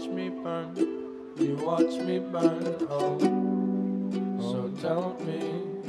watch me burn, you watch me burn, oh. So oh. tell me.